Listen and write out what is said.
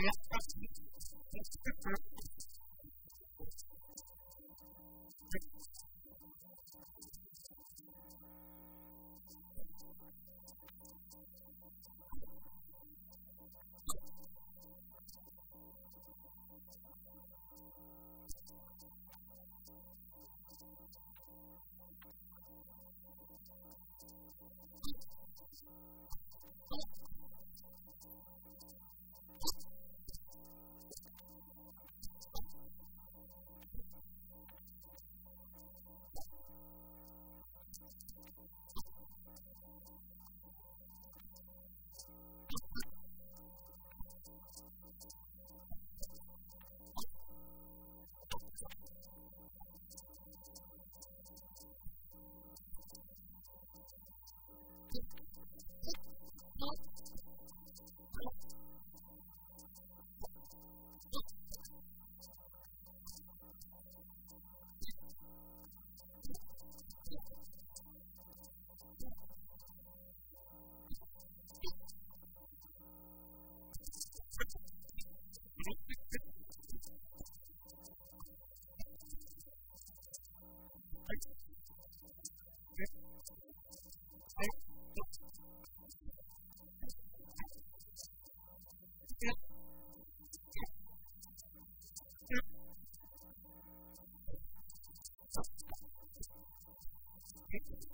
Thank Thank you. Jesus.